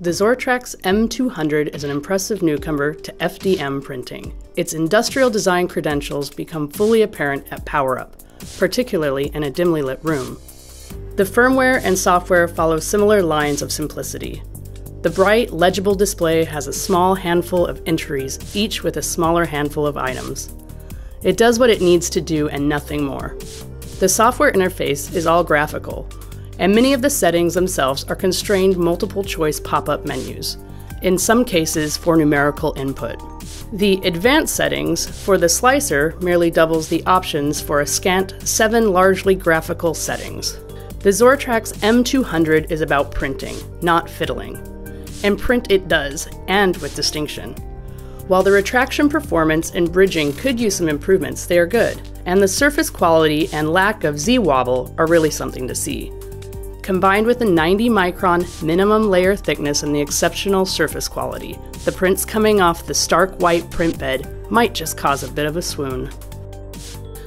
The Zortrax M200 is an impressive newcomer to FDM printing. Its industrial design credentials become fully apparent at PowerUp, particularly in a dimly lit room. The firmware and software follow similar lines of simplicity. The bright, legible display has a small handful of entries, each with a smaller handful of items. It does what it needs to do and nothing more. The software interface is all graphical, and many of the settings themselves are constrained multiple choice pop up menus, in some cases for numerical input. The advanced settings for the slicer merely doubles the options for a scant seven largely graphical settings. The Zortrax M200 is about printing, not fiddling. And print it does, and with distinction. While the retraction performance and bridging could use some improvements, they are good, and the surface quality and lack of Z wobble are really something to see combined with a 90 micron minimum layer thickness and the exceptional surface quality. The prints coming off the stark white print bed might just cause a bit of a swoon.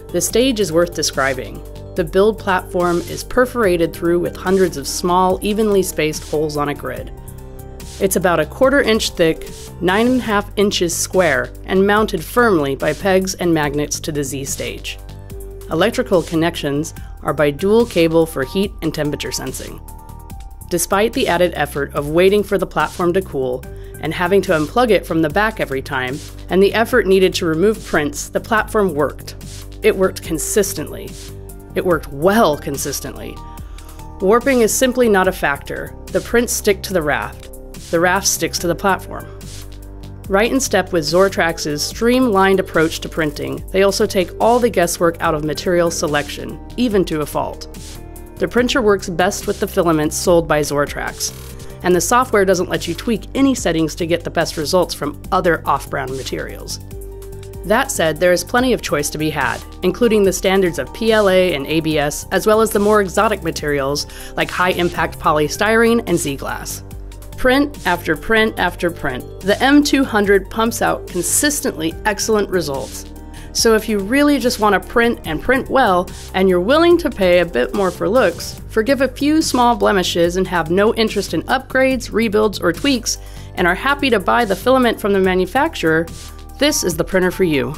The stage is worth describing. The build platform is perforated through with hundreds of small, evenly spaced holes on a grid. It's about a quarter inch thick, 9.5 inches square, and mounted firmly by pegs and magnets to the Z stage. Electrical connections are by dual cable for heat and temperature sensing. Despite the added effort of waiting for the platform to cool and having to unplug it from the back every time, and the effort needed to remove prints, the platform worked. It worked consistently. It worked well consistently. Warping is simply not a factor. The prints stick to the raft. The raft sticks to the platform. Right in step with Zortrax's streamlined approach to printing, they also take all the guesswork out of material selection, even to a fault. The printer works best with the filaments sold by Zortrax, and the software doesn't let you tweak any settings to get the best results from other off brand materials. That said, there is plenty of choice to be had, including the standards of PLA and ABS, as well as the more exotic materials like high impact polystyrene and Z glass. Print after print after print, the M200 pumps out consistently excellent results. So if you really just want to print and print well, and you're willing to pay a bit more for looks, forgive a few small blemishes and have no interest in upgrades, rebuilds, or tweaks, and are happy to buy the filament from the manufacturer, this is the printer for you.